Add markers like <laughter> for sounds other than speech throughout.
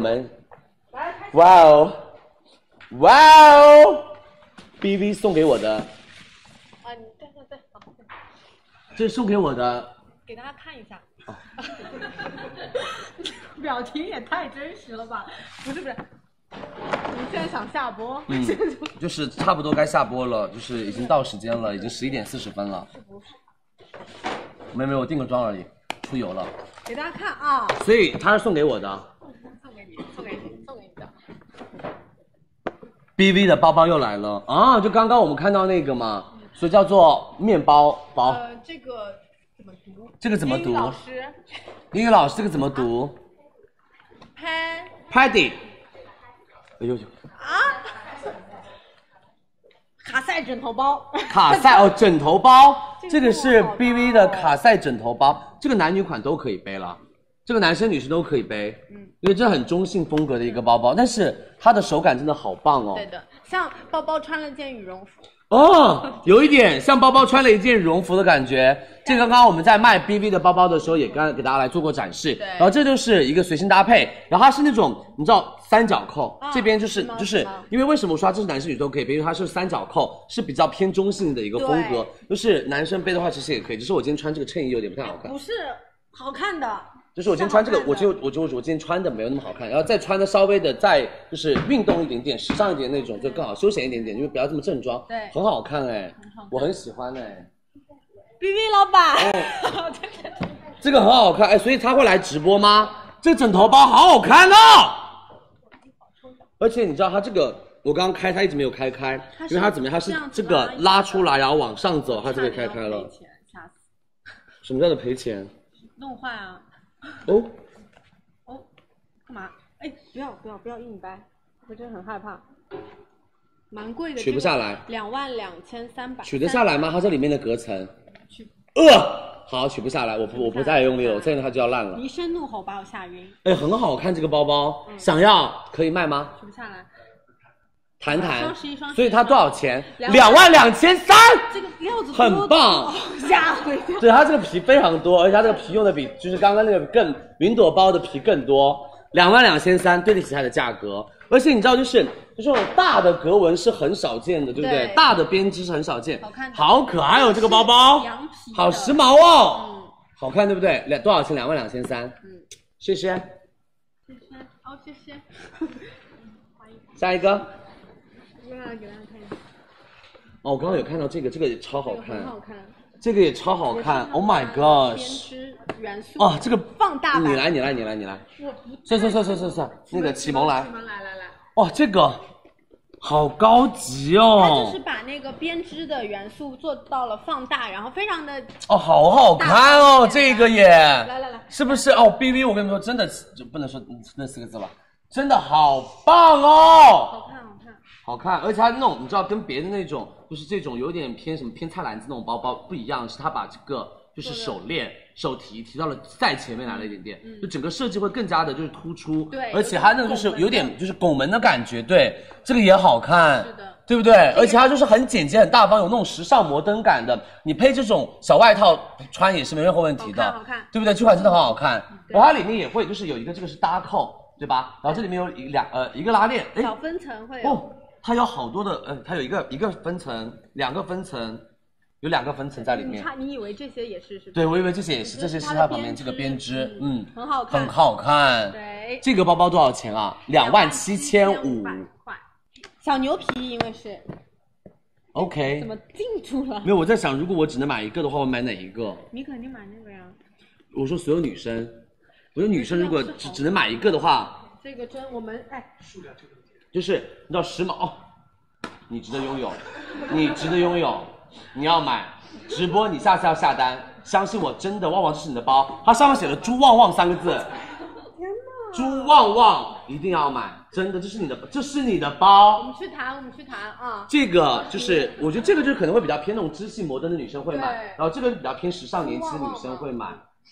我们，哇哦，哇哦，BV 送给我的，啊，你对对对，好，这是送给我的，给大家看一下。哦。<laughs> 表情也太真实了吧？不是不是，你现在想下播？嗯，<laughs> 就是差不多该下播了，就是已经到时间了，已经十一点四十分了。没没有，我定个妆而已，出油了，给大家看啊，所以他是送给我的。送给你，送给你，送给你的。BV 的包包又来了啊！就刚刚我们看到那个嘛，所以叫做面包包。呃，这个怎么读？这个怎么读英语老师英语老师这个怎么读潘？Paddy。哎呦呦，啊，卡塞枕头包，<laughs> 卡塞哦，枕头包，<laughs> 这个是 BV 的卡塞枕头包，这个男女款都可以背了，这个男生女生都可以背，嗯，因为这很中性风格的一个包包，但是它的手感真的好棒哦。对的，像包包穿了件羽绒服，哦，有一点像包包穿了一件羽绒服的感觉。这个刚刚我们在卖 BV 的包包的时候，也刚给大家来做过展示。对然后这就是一个随身搭配，然后它是那种你知道三角扣，啊这边就是是就是因为为什么我说它这是男生女生都可以背，因为它是三角扣，是比较偏中性的一个风格，就是男生背的话其实也可以，只是我今天穿这个衬衣有点不太好看不。是好看的，就是我今天穿这个我就我就我今天穿的没有那么好看，然后再穿的稍微的再就是运动一点点、时尚一点那种，就更好休闲一点点，因为不要这么正装。对很好看哎，我很喜欢哎，B B 老板，哦 <laughs> 这个很好看哎，所以他会来直播吗？这个枕头包好好看哦，而且你知道它这个。我刚刚开，它一直没有开开，因为它怎么样？它是这个拉出来，然后往上走，它就可以开开了什么叫做赔钱？弄坏啊！哦，哦，干嘛？哎，不要不要不要硬掰，我真的很害怕。蛮贵的，取不下来，两万两千三百，取得下来吗？它这里面的隔层，取呃，好，取不下来，我不我不再用力了，我再用它就要烂了。一声怒吼把我吓晕，哎，很好看这个包包，嗯想要可以卖吗？取不下来。谈谈。所以它多少钱？两万两千三。这个料子很棒，吓我一跳。对，它这个皮非常多，而且它这个皮用的比就是刚刚那个更云朵包的皮更多，两万两千三对得起它的价格。而且你知道，就是就这种大的格纹是很少见的，对不对？大的编织是很少见，好看好可爱哦，这个包包，羊皮好时髦哦，嗯好看对不对？两多少钱？两万两千三，嗯，谢谢。谢谢，哦谢谢。下一个，给大家给大家看一下，哦，我刚刚有看到这个，这个也超好看。这个很，好看，这个也超好看，Oh my 素哦，这个放大版。你来，你来，你来，你来。我不算算算算算算，那个启蒙来。启，蒙来来来，哇，这个好高级它哦就是，把那个编织的元素做到了放大，然后非常的哦，好好看哦，这个也，来来来，是不是？哦，B B，我跟你们说，真的就不能说那四个字吧，真的好棒哦，好看而且它那种你知道跟别的那种就是这种有点偏什么偏菜篮子那种包包不一样，是它把这个就是手链手提提到了再前面来了一点点，就整个设计会更加的就是突出，嗯对而且它那个就是有点就是拱门的感觉，对，这个也好看，是的对不对？而且它就是很简洁、很大方，有那种时尚摩登感的。你配这种小外套穿也是没任何问题的，好看好看对不对？这款真的很好看。对然后它里面也会就是有一个这个是搭扣，对吧？然后这里面有一两呃一个拉链，哎小分层会有，哦，它有好多的呃，它有一个一个分层，两个分层，有两个分层在里面。你看你以为这些也是是不是？对，我以为这些也是，这些是它旁边这个编织，嗯嗯，很好看很好看。对，这个包包多少钱啊？两万七千五。块，小牛皮因为是 OK 怎。么定住了没？有，我在想，如果我只能买一个的话，我买哪一个？你肯定买那个呀，我说所有女生，我说女生如果只只能买一个的话，这个真我们哎，就是你知道时髦哦，你值得拥有，你值得拥有，你要买，直播你下次要下单，相信我，真的旺旺这是你的包，它上面写了“猪旺旺”三个字，天哪猪旺旺一定要买，真的，这是你的，这是你的包我。们去谈，我们去谈啊。这个就是，我觉得这个就是可能会比较偏那种知性摩登的女生会买，然后这个比较偏时尚年轻的女生会买，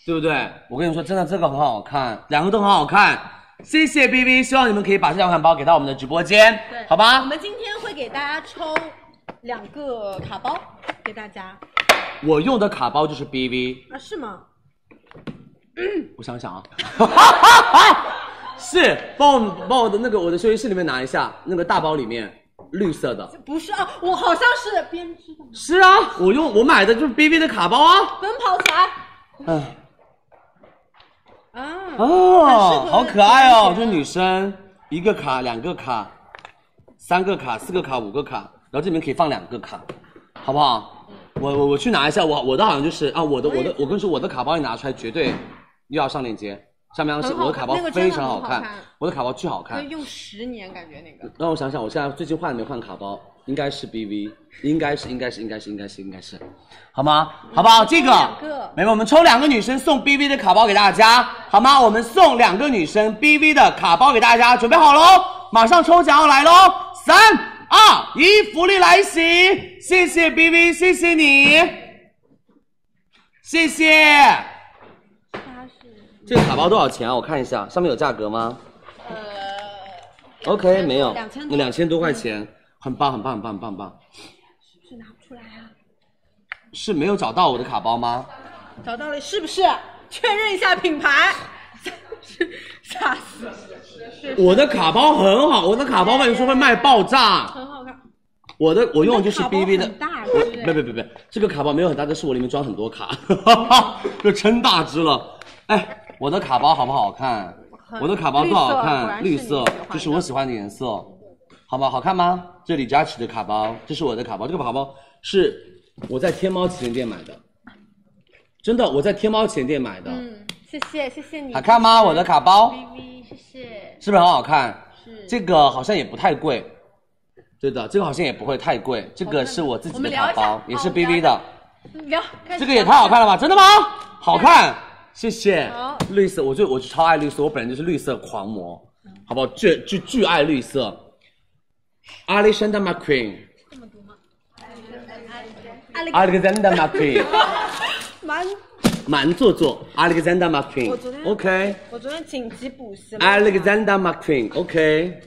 对不对？我跟你说，真的这个很好看，两个都很好看。谢谢 B B，希望你们可以把这两款包给到我们的直播间，对，好吧？我们今天会给大家抽两个卡包给大家我用的卡包就是 B V，啊？是吗？<clears throat> 我想想啊，<laughs> 是，帮我帮我的那个我的休息室里面拿一下，那个大包里面绿色的。不是啊，我好像是编织的。是啊，我用我买的就是 BB 的卡包啊。奔跑起来。哎，啊，哦，好可爱哦，就就是女生一个卡、两个卡、三个卡、四个卡、五个卡，然后这里面可以放两个卡，好不好？我我我去拿一下，我我的好像就是啊，我的我的我跟你说，我的卡包一拿出来绝对又要上链接，上面要是我的卡包非常好看我的卡包巨好看。用十年，感觉那个。让我想想，我现在最近换了没换卡包？应该是 BV，应该是，应该是，应该是，应该是，应该是，好吗？好不好？这个没有，我们抽两个女生送 BV 的卡包给大家，好吗？我们送两个女生 BV 的卡包给大家，准备好喽，马上抽奖要来喽！三二一，福利来袭！谢谢 BV，谢谢你，谢谢。这个卡包多少钱啊？我看一下，上面有价格吗？呃 OK，没有，两千两千多块钱，很棒，很棒，很棒，很棒，很棒。是不是拿不出来啊？是没有找到我的卡包吗？找到了，是不是？确认一下品牌。<laughs> 吓死！是我的卡包很好，我的卡包跟你说会卖爆炸。很好看。我的我用的就是 BB 的很大，我是不是别别别别，这个卡包没有很大，但是我里面装很多卡，<laughs> 就撑大只了。哎，我的卡包好不好看？我的卡包多好看？绿色就是我喜欢的颜色，好吗？好看吗？这李佳琦的卡包，这是我的卡包，这个卡包是我在天猫旗舰店买的，真的，我在天猫旗舰店买的，嗯，谢谢谢谢你。好看吗？我的卡包？VV，谢谢。是不是很好看？是这个好像也不太贵，对的，这个好像也不会太贵。这个是我自己的卡包，也是 BB 的，聊，这个也太好看了吧？真的吗？好看，谢谢好。绿色，我就我就超爱绿色，我本人就是绿色狂魔，好不好？巨巨巨爱绿色。Alexander McQueen，蛮，蛮做作，Alexander 我昨天 McQueen，OK。我昨天紧急补习了。Alexander McQueen，OK，、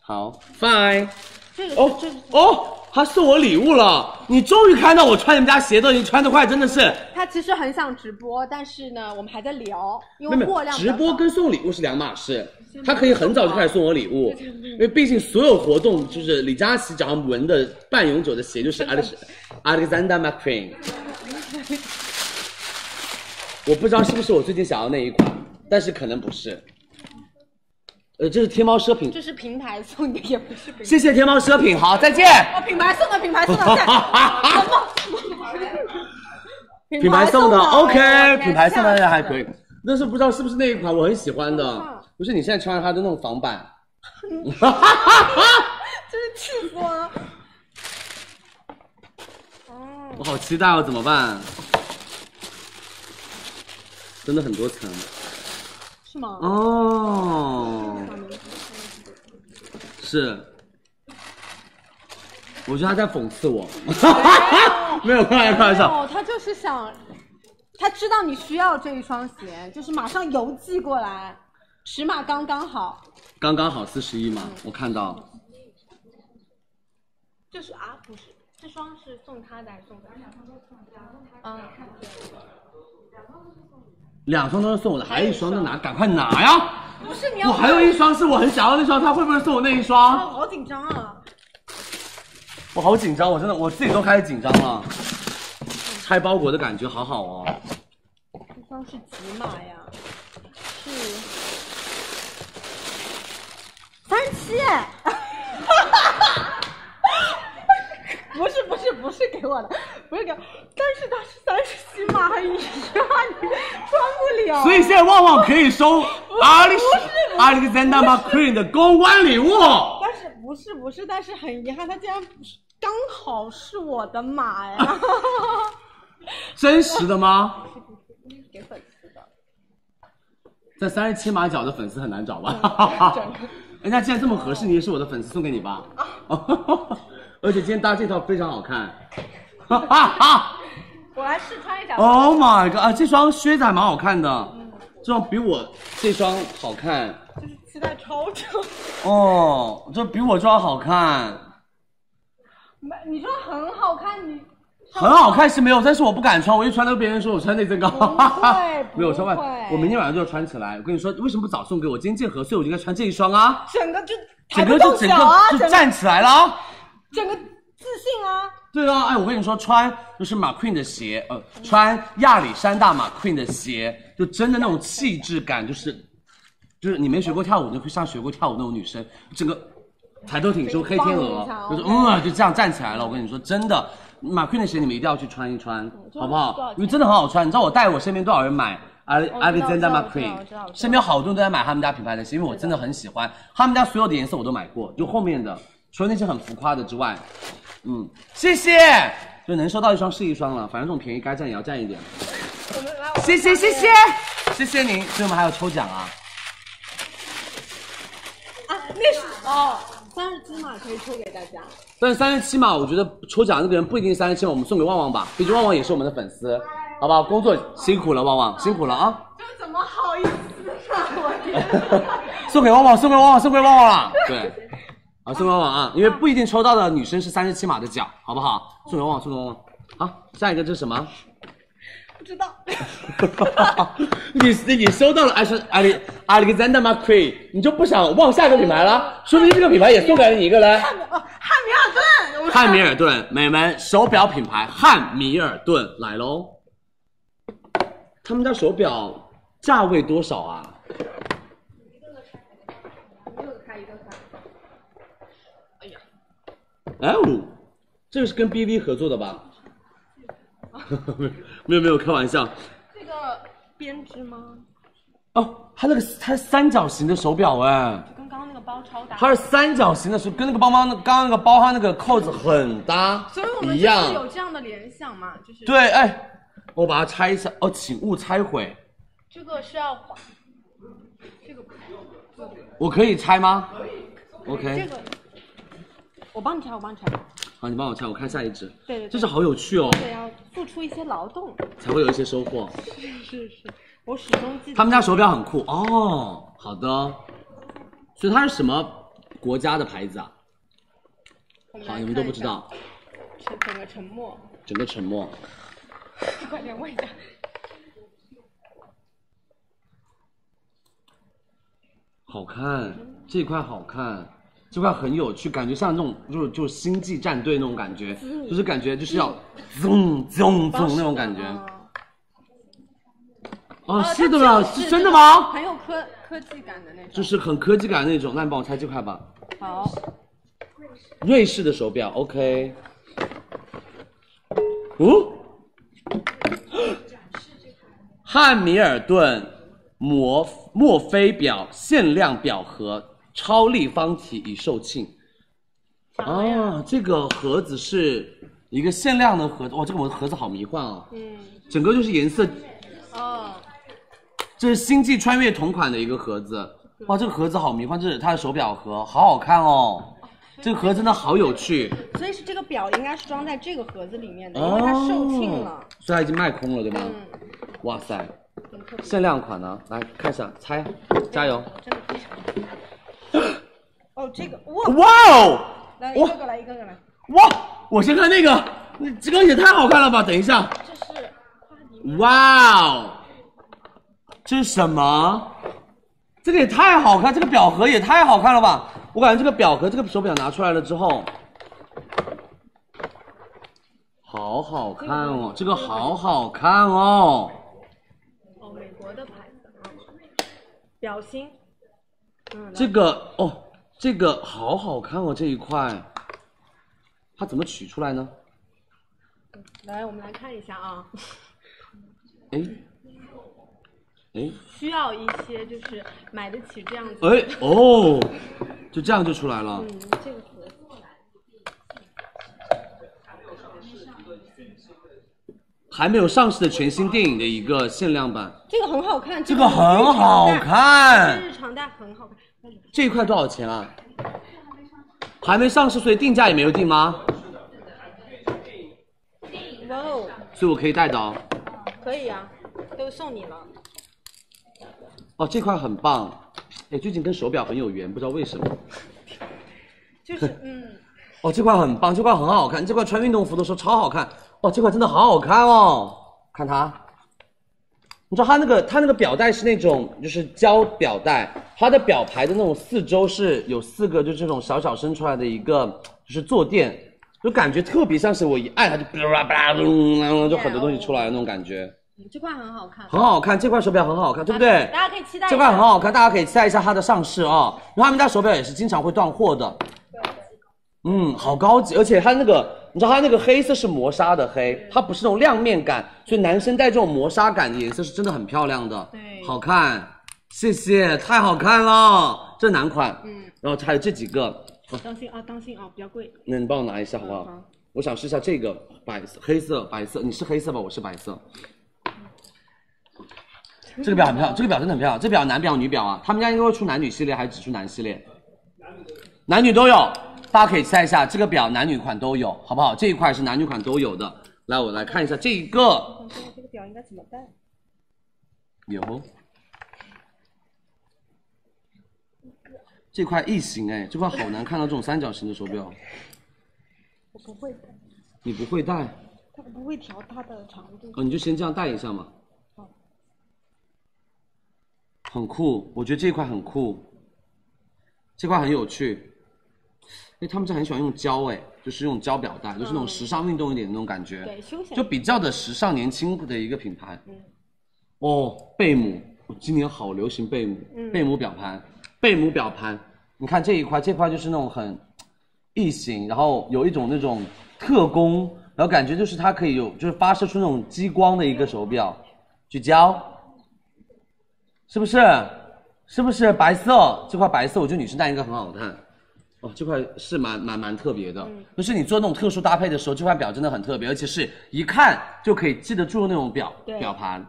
好，Fine。这个是哦这哦，他送我礼物了，你终于看到我穿你们家鞋都已经穿得快，真的是。他其实很想直播，但是呢，我们还在聊，因为货量直播跟送礼物是两码事。他可以很早就开始送我礼物，因为毕竟所有活动就是李佳琦脚上纹的半永久的鞋就是 Alex Alexander McQueen。我不知道是不是我最近想要那一款，但是可能不是。呃，这是天猫奢品，这是平台送的，也不是平台。谢谢天猫奢品，好，再见。哦，品牌送的，品牌送的，在 <laughs> 品牌送的哎，OK，品牌送的还可以。但是不知道是不是那一款我很喜欢的，不是你现在穿的它的那种仿版，哈哈哈真是气死我了。哦，我好期待哦，怎么办？真的很多层是吗？哦，是，我觉得他在讽刺我，<laughs> 没有开玩笑，开玩笑。哦，他就是想，他知道你需要这一双鞋，就是马上邮寄过来，尺码刚刚好。刚刚好四十一嘛，我看到。这是啊，不是，这双是送他的还是送的两双都送他？嗯，两双都是送我的，还有一双在哪？赶快拿呀！不是你要我还有一双是我很想要那双，他会不会送我那一啊，双？我好紧张啊！我好紧张，我真的我自己都开始紧张了。拆包裹的感觉好好哦。这双是几码呀？是三十七。<laughs> 不是不是不是给我的，不是给，但是它是三十七码，哎呀，你穿不了。所以现在旺旺可以收阿里阿里 Alexander McQueen 的公关礼物。但是不是不是，但是很遗憾，它竟然不是刚好是我的码呀！<laughs> 真实的吗？给粉丝的，在三十七码脚的粉丝很难找吧？整个人家既然这么合适，你也是我的粉丝，送给你吧。<laughs> 而且今天搭这套非常好看。哈哈哈。我来试穿一下。Oh my god！啊，这双靴子还蛮好看的，这双比我这双好看就是期待超长。哦，这比我这双好看。没，你说很好看，你很好看是没有，但是我不敢穿，我一穿到别人说我穿内增高，不会 <laughs> 没有穿外，我明天晚上就要穿起来。我跟你说，为什么不早送给我？今天见合岁，我就应该穿这一双啊，整个就抬整个就整个就站起来了啊。整个自信啊。对啊，哎，我跟你说，穿就是马 queen 的鞋，呃，穿亚历山大马 queen 的鞋，就真的那种气质感，就是就是你没学过跳舞，你会像学过跳舞那种女生，整个抬头挺胸黑天鹅放，就是嗯，就这样站起来了。我跟你说，真的，马 queen 的鞋你们一定要去穿一穿，好不好因为真的很好穿。你知道我带我身边多少人买阿阿历山大马我知道 queen，身边好多人都在买他们家品牌的鞋，因为我真的很喜欢他们家所有的颜色我都买过，就后面的除了那些很浮夸的之外，嗯，谢谢，就能收到一双是一双了，反正这种便宜该占也要占一点。谢谢谢谢谢谢您，所以我们还有抽奖啊，啊，那是哦，三十七码可以抽给大家。但是三十七码，我觉得抽奖那个人不一定三十七码，我们送给旺旺吧，毕竟旺旺也是我们的粉丝，好不好？工作辛苦了，旺旺辛苦了啊！这怎么好意思啊！我天，<laughs> 送给旺旺，送给旺旺，送给旺旺了。对，啊，送给旺旺啊，因为不一定抽到的女生是三十七码的奖，好不好？送给旺旺，送给旺旺。好，下一个这是什么？不知道。<laughs> 你 <laughs> 你收到了艾森阿里 Alexander McQueen，你就不想望下一个品牌了？说不定这个品牌也送给了你一个嘞。汉米哦，汉密尔顿，汉密尔顿，美们手表品牌汉密尔顿来喽。他们家手表价位多少啊？哎呦，这个是跟 BV 合作的吧？<laughs> 没有没有，开玩笑。这个编织吗？哦，它那个它是三角形的手表哎，跟刚刚那个包超搭。它是三角形的，是跟那个包包那刚刚那个包它那个扣子很搭，所以我们就是一样。有这样的联想嘛，就是对，哎，我把它拆一下，哦，请勿拆毁。这个是要还，这个不用我可以拆吗可以？OK，个我帮你拆，我帮你拆。好，你帮我拆，我看下一只。对对对这是好有趣哦，对，要付出一些劳动。才会有一些收获。是是是，我始终记得。他们家手表很酷哦，好的。所以它是什么国家的牌子啊？好，你们都不知道，整个沉默，整个沉默。<laughs> 快点问一下。好看，这块好看，这块很有趣，感觉像那种就是就是星际战队那种感觉，就是感觉就是要咚咚咚那种感觉。嗯哦，呃是的吗？是真的吗？很有科科技感的那种。就是很科技感的那种，那你帮我拆这块吧。好，瑞士的手表，OK。哦，汉密尔顿摩墨菲表限量表盒超立方体已售罄。啊，这个盒子是一个限量的盒子，哇，这个盒子好迷幻哦，嗯，整个就是颜色，哦，这是星际穿越同款的一个盒子，哇，这个盒子好迷幻，这是它的手表盒，好好看哦，这个盒真的好有趣。所以是这个表应该是装在这个盒子里面的，因为它售罄了。所以它已经卖空了，对吗？嗯，哇塞，限量款呢，来看一下，猜，加油！真的非常。哦，这个哇，哇哦，来一个个来，一个个来。哇！我先看那个，那这个也太好看了吧！等一下，这是哇哦，这是什么？这个也太好看，这个表盒也太好看了吧！我感觉这个表盒，这个手表拿出来了之后，好好看哦，这个好好看哦。哦，美国的牌子啊，表芯。嗯，这个哦，这个好好看哦，这一块，它怎么取出来呢？来，我们来看一下啊，哎，哎，需要一些就是买得起这样子。哎，哦，就这样就出来了。嗯，这个盒子。还没有上市的全新电影的一个限量版，这个很好看，这个很好看这日常戴很好看。这一块多少钱啊？还没上市，所以定价也没有定吗？哇哦，所以我可以带的哦。可以啊，都送你了。哦，这块很棒。哎，最近跟手表很有缘，不知道为什么。就是 <laughs> 嗯，哦，这块很棒，这块很好看，这块穿运动服的时候超好看。哦，这块真的好好看哦，看它。你知道它那个它那个表带是那种就是胶表带，它的表牌的那种四周是有四个就这种小小伸出来的一个就是坐垫，就感觉特别像是我一按它就巴拉巴拉咚，就很多东西出来的那种感觉，嗯这块很好看，很好看。这块手表很好看，对不对？大家可以期待一下。这块很好看，大家可以期待一下它的上市啊。然后他们家手表也是经常会断货的。嗯，好高级，而且它那个，你知道它那个黑色是磨砂的黑，它不是那种亮面感，所以男生戴这种磨砂感的颜色是真的很漂亮的，对好看，谢谢，太好看了，这男款，嗯，然后还有这几个，当心啊，当心啊，比较贵。那你帮我拿一下好不好？好我想试一下这个白色、黑色、白色，你是黑色吧？我是白色。这个表很漂亮，这个表真的很漂亮。这表男表、女表啊，他们家应该会出男女系列还是只出男系列？男女都有，大家可以期待一下，这个表男女款都有，好不好？这一块是男女款都有的。来，我来看一下这一个，这个表应该怎么戴？有。这块异形哎，这块好难看到这种三角形的手表，我不会戴，你不会戴，它不会调它的长度。哦，你就先这样戴一下嘛好。很酷，我觉得这一块很酷，这块很有趣。哎，他们家很喜欢用胶，哎，就是用胶表带，就是那种时尚运动一点的那种感觉，对，休闲就比较的时尚年轻的一个品牌。嗯哦，贝母，今年好流行贝母，嗯贝母表盘，贝母表盘，你看这一块，这块就是那种很异形，然后有一种那种特工，然后感觉就是它可以有，就是发射出那种激光的一个手表，聚焦，是不是？是不是白色？这块白色，我觉得女生戴应该很好看。哦，这块是蛮蛮蛮特别的，嗯。就是你做那种特殊搭配的时候，这块表真的很特别，而且是一看就可以记得住那种表表盘，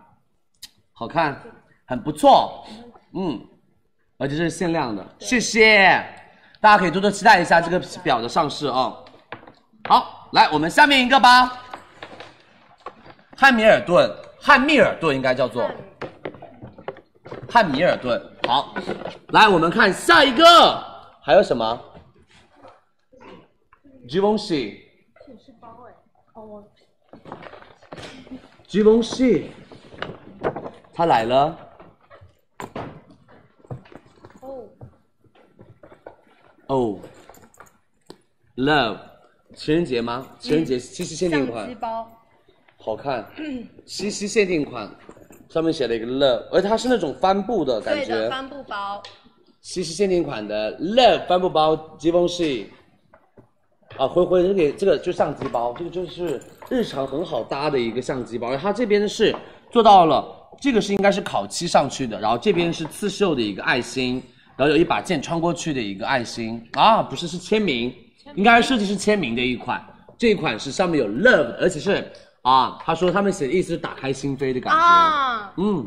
好看，很不错，嗯，而且这是限量的，谢谢，大家可以多多期待一下这个表的上市啊。好，来我们下面一个吧，汉密尔顿，汉密尔顿应该叫做汉密尔顿。好，来我们看下一个，还有什么？Givenchy。这是包哎，哦我 Givenchy，他来了。哦哦，Love，情人节吗？情人节七夕限定相款好看。七夕限定款，上面写了一个 Love，而它是那种帆布的感觉对的，。帆布包，七夕限定款的 Love 帆布包 Givenchy，啊，灰灰这个这个就相机包，这个就是日常很好搭的一个相机包，而它这边是做到了，这个是应该是烤漆上去的，然后这边是刺绣的一个爱心，然后有一把剑穿过去的一个爱心。啊，不是是签名，应该是设计师签名的一款，这一款是上面有 Love，的而且是啊，他说他们写的意思是打开心扉的感觉，啊，嗯，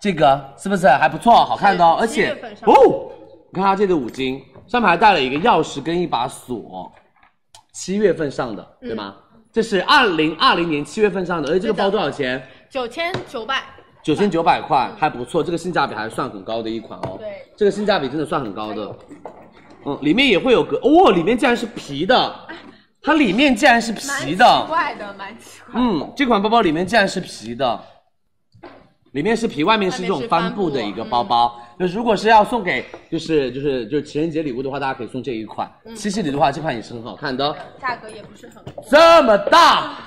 这个是不是还不错，好看的哦，而且哦，你看它这个五金上面还带了一个钥匙跟一把锁，七月份上的，对吗？这是二零二零年七月份上的，而且这个包多少钱？九千九百，九千九百块，还不错，这个性价比还算很高的一款哦。对，这个性价比真的算很高的。嗯，里面也会有个哦，里面竟然是皮的，它里面竟然是皮蛮的。奇怪的，蛮奇怪。嗯，这款包包里面竟然是皮的，里面是皮，外面是这种帆布的一个包包。就是如果是要送给就是就是就是情人节礼物的话，大家可以送这一款。七夕礼的话，这款也是很好看的，价格也不是很贵，这么大，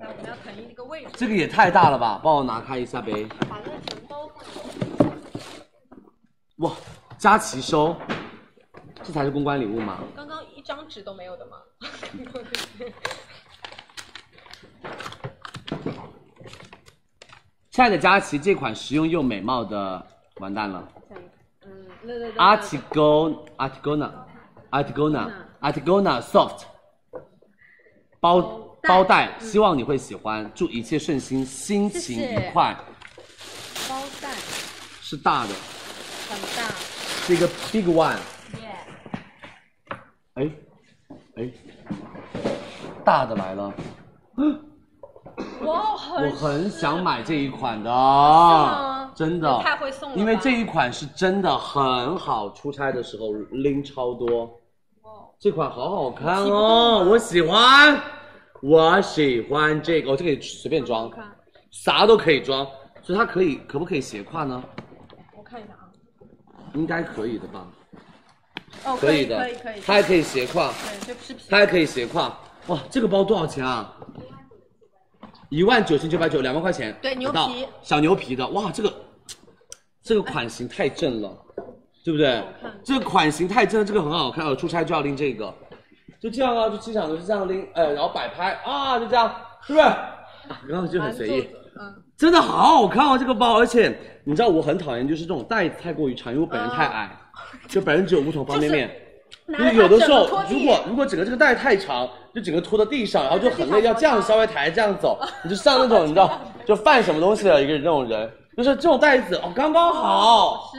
那我们要腾一个位置，这个也太大了吧！帮我拿开一下呗。把那个钱包放。哇，佳琪收，这才是公关礼物吗？刚刚一张纸都没有的吗？<laughs> 亲爱的佳琪，这款实用又美貌的，完蛋了。嗯，对对对。Artigo Artigona Artigona Artigona Soft 包包袋，希望你会喜欢，祝一切顺心，心情愉快。包袋是大的，很大，是一个 big one。耶、哎哎，大的来了，我很想买这一款的吗，真的太会送了因为这一款是真的很好，出差的时候拎超多。哇这款好好看哦，我喜欢，我喜欢这个，哦，这个随便装，啥都可以装，所以它可以可不可以斜挎呢？我看一下啊。应该可以的吧？哦，可的，可以可以。它还可以斜挎，对，就是皮。它还可以斜挎。哇，这个包多少钱啊？一万九千九百九，两万块钱。对牛皮小牛皮的，哇，这个这个款型太正了，对不对？这个款型太正了，这个很好看。我出差就要拎这个，就这样啊，就机场都是这样拎，哎，然后摆拍啊，就这样，是不是？啊，刚刚就很随意。嗯。<laughs> 真的好好看哦，这个包，而且你知道我很讨厌就是这种带子太过于长，因为我本人太矮，就本人只有五筒方便面。拿就是有的时候如果如果整个这个带太长，就整个拖到地上，然后就很累，要这样稍微抬这样走，你就像那种你知道，就犯什么东西的一个那种人，就是这种袋子哦，刚刚好，是。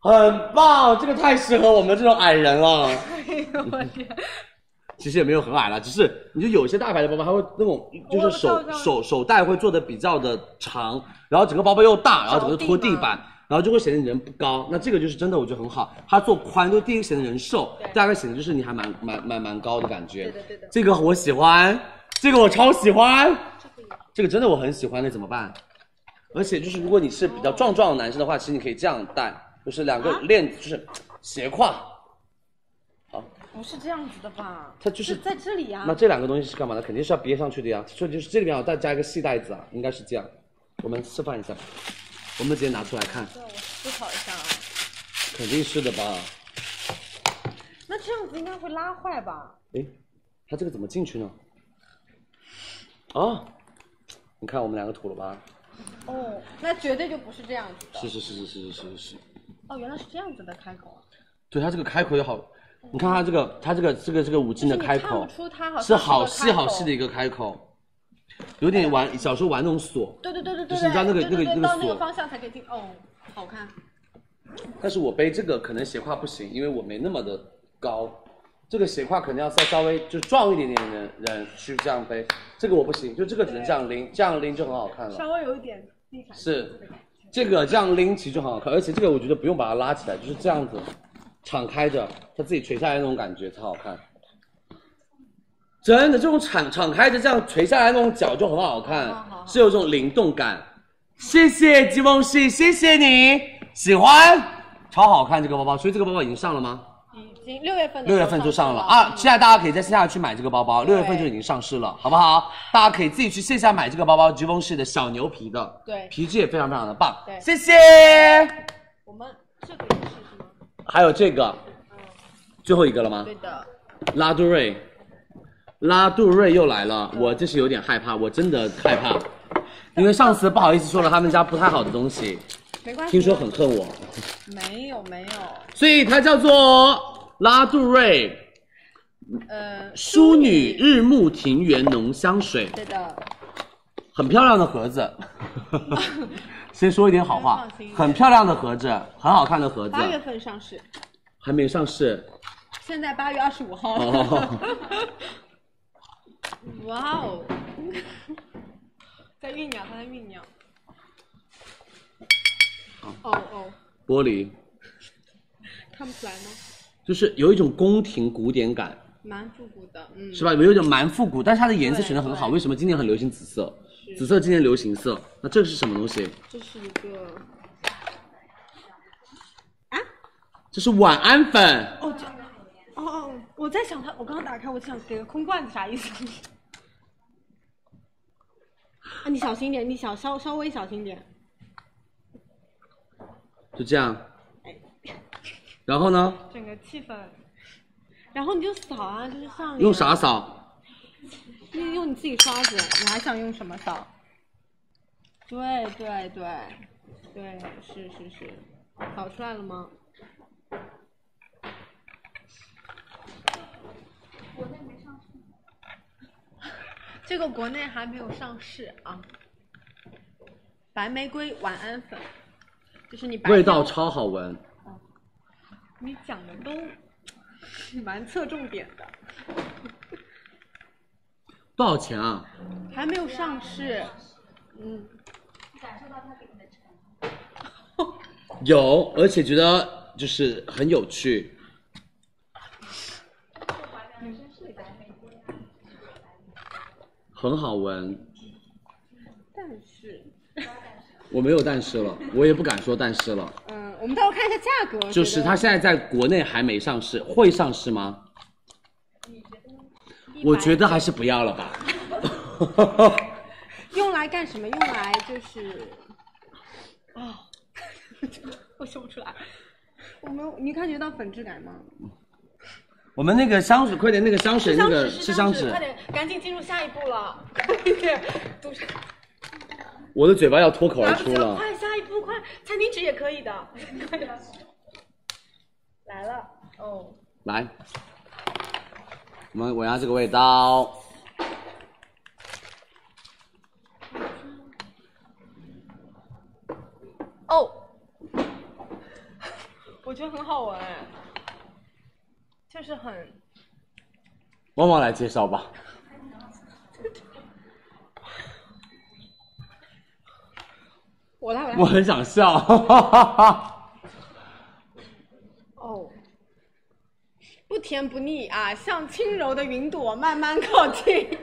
很棒，这个太适合我们这种矮人了。<laughs> 哎呦我天！其实也没有很矮了，只是你就有一些大牌的包包，它会那种就是手手手袋会做的比较的长，然后整个包包又大，然后整个拖地板，然后就会显得你人不高。那这个就是真的，我觉得很好，它做宽，就第一个显得人瘦，第二个显得就是你还蛮蛮蛮蛮高的感觉。对的对的这个我喜欢，这个我超喜欢，这个真的我很喜欢，那怎么办？而且就是如果你是比较壮壮的男生的话，其实你可以这样戴，就是两个啊链子就是斜挎。不是这样子的吧？它就是在这里呀、那这两个东西是干嘛的？肯定是要别上去的呀。所以就是这里面要再加一个细带子啊，应该是这样。我们示范一下，我们直接拿出来看，对，我思考一下啊。肯定是的吧？那这样子应该会拉坏吧？哎，它这个怎么进去呢？啊，你看我们两个吐了吧？哦，那绝对就不是这样子的。是是是是是是是是。哦，原来是这样子的开口啊。对它这个开口也好，你看它这个它这个这个这个五金的开口是你看不出它好是好细好细的一个开口，有点玩小时候玩那种锁，对对对对对，就是你知道那个那个那个锁到那个方向才可以进。哦，好看。但是我背这个可能斜挎不行，因为我没那么的高，这个斜挎可能要再稍微就壮一点点的人去这样背，这个我不行，就这个只能这样拎，这样拎就很好看了。稍微有一点地毯是，这个这样拎其实就很好看，而且这个我觉得不用把它拉起来，就是这样子敞开着，它自己垂下来那种感觉才好看。真的，这种敞敞开着这样垂下来那种脚就很好看，是有这种灵动感。谢谢吉翁西，谢谢你喜欢，超好看这个包包。所以这个包包已经上了吗？已经六月份的六月份就上了啊！现在大家可以在线下去买这个包包，六月份就已经上市了，好不好？大家可以自己去线下买这个包包，吉翁式的小牛皮的，对皮质也非常非常的棒，对谢谢。我们这个也是是吗？还有这个，最后一个了吗？对的。拉杜瑞，拉杜瑞又来了，我这是有点害怕，我真的害怕，因为上次不好意思说了他们家不太好的东西，没关系。听说很恨我，没有没有，所以它叫做拉杜瑞呃，淑女日暮庭园浓香水，对的，很漂亮的盒子。<laughs> 先说一点好话，很漂亮的盒子，很好看的盒子，八月份上市，还没上市。现在八月二十五号。<laughs> <laughs> 哦哇哦，<laughs> 在酝酿，它在酝酿。哦哦，玻璃看不出来吗？就是有一种宫廷古典感，蛮复古的，嗯，是吧？有一种蛮复古，但是它的颜色选的很好。为什么今年很流行紫色？紫色今年流行色。那这个是什么东西？这是一个啊这是晚安粉。我在想他，我刚刚打开，我想给个空罐子啥意思？<laughs> 啊，你小心点，你小稍稍微小心点。就这样。然后呢？整个气氛，然后你就扫啊，就是上用啥？扫？<laughs> 用用你自己刷子，你还想用什么扫？对对对，对，是是是，扫出来了吗？这个国内还没有上市啊。白玫瑰晚安粉，就是你白天味道超好闻。你讲的都 <laughs> 蛮侧重点的，多少钱啊？还没有上市。嗯，感受到它给你的沉 <laughs> 有，而且觉得就是很有趣。很好闻。但是，我没有但是了，我也不敢说但是了。嗯，我们到时候看一下价格。就是它现在在国内还没上市，会上市吗？我觉得还是不要了吧。<laughs> <laughs> 用来干什么？用来就是，啊、<laughs> 我说不出来。我们你感觉到粉质感吗？我们那个香水，快点，那个香水，那个是是香纸快，点，赶紧进入下一步了。<laughs> 快点。我的嘴巴要脱口而出了。<laughs> 快下一步，快！餐巾纸也可以的。快点。来了哦，来，我们闻一下这个味道。哦，<laughs> 我觉得很好闻，就是很旺旺来介绍吧。我来我来我很想笑。哦，不甜不腻啊，像轻柔的云朵慢慢靠近。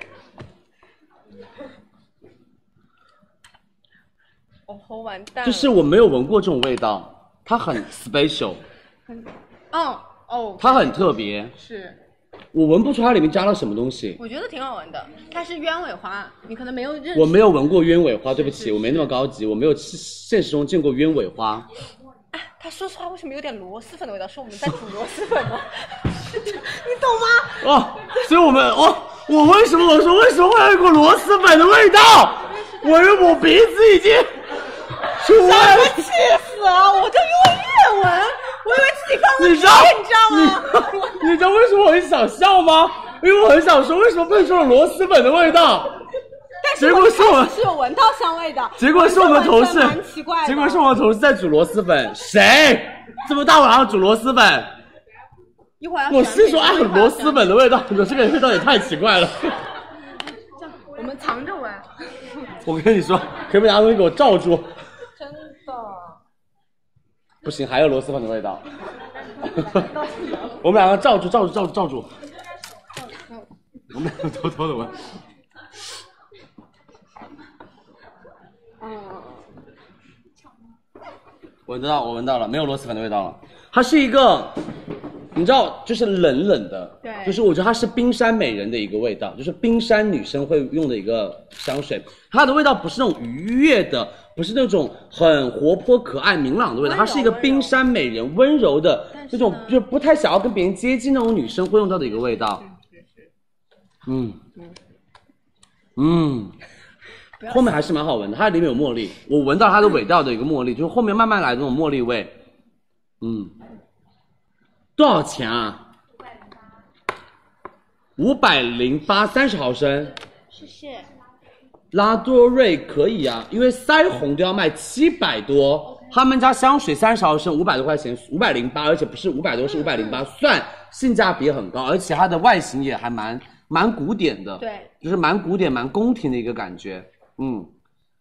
哦吼，完蛋了！就是我没有闻过这种味道，它很 special，哦哦，它很特别，是，我闻不出它里面加了什么东西。我觉得挺好闻的。它是鸢尾花，你可能没有认识。我没有闻过鸢尾花，对不起，我没那么高级，我没有现实中见过鸢尾花。哎，他说出来为什么有点螺蛳粉的味道？是我们在煮螺 <laughs> 蛳粉吗？<laughs> 你懂吗？哦，所以我们哦，我为什么我说为什么会有一股螺蛳粉的味道？我我鼻子已经出来了。气死了！我就因为越闻，我以为自己放了你知道屁，你知道吗？你 <laughs> 你知道为什么我很想笑吗？因为我很想说，为什么喷出了螺蛳粉的味道？但是结果是我我是有闻到香味的，结果是我们同事蛮奇怪的。结果是我们同事在煮螺蛳粉，谁这么大晚上煮螺蛳粉？一会儿我是说，哎，选品螺蛳粉的味道，我这个味道也太奇怪了。<laughs> 我们藏着闻，<laughs> 我跟你说，可不可以拿东西给我罩住？不行，还有螺蛳粉的味道。<laughs> 我们两个罩住，罩住，罩住，罩住。我们两个偷偷的闻。嗯，闻得到，我闻到了，没有螺蛳粉的味道了。它是一个，你知道，就是冷冷的，对就是我觉得它是冰山美人的一个味道，就是冰山女生会用的一个香水。它的味道不是那种愉悦的，不是那种很活泼、可爱、明朗的味道，它是一个冰山美人、温柔的那种呢，就不太想要跟别人接近那种女生会用到的一个味道。嗯，嗯。不要后面还是蛮好闻的，它里面有茉莉，我闻到它的尾调的一个茉莉，就是后面慢慢来的那种茉莉味。嗯，多少钱啊？五百零八，五百零八三十毫升。谢谢。拉多瑞可以啊，因为腮红都要卖七百多，他们家香水三十毫升五百多块钱，五百零八，而且不是五百多，是五百零八，算性价比很高，而且它的外形也还蛮蛮古典的，对，就是蛮古典、蛮宫廷的一个感觉，嗯，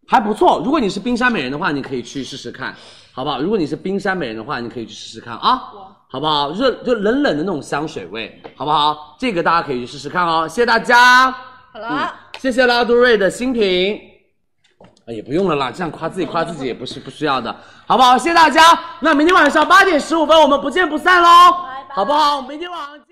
还不错。如果你是冰山美人的话，你可以去试试看，好不好？如果你是冰山美人的话，你可以去试试看啊，好不好？热就冷冷的那种香水味，好不好？这个大家可以去试试看哦，谢谢大家。好了，嗯，谢谢拉多瑞的新品。啊，也不用了啦，这样夸自己夸自己也不是不需要的，好不好？谢谢大家。那明天晚上八点十五分我们不见不散喽，好不好？明天晚上见。